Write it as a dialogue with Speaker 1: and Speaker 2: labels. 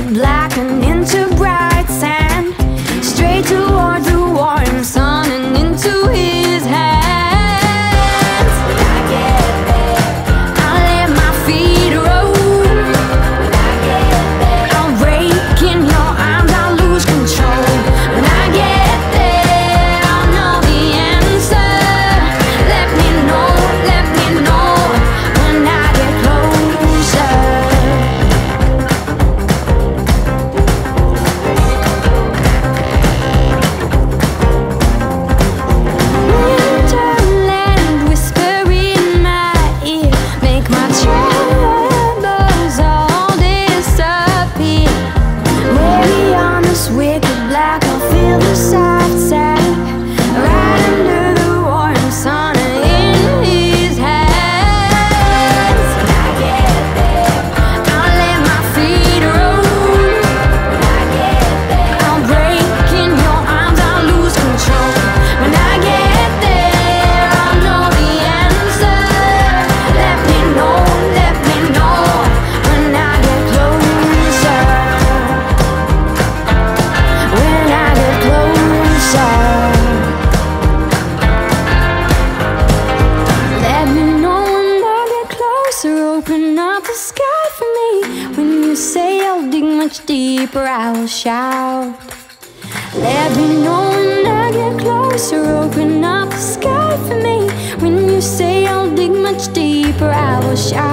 Speaker 1: and. much deeper I will shout. Let me know when I get closer Open up the sky for me. When you say I'll dig much deeper I will shout.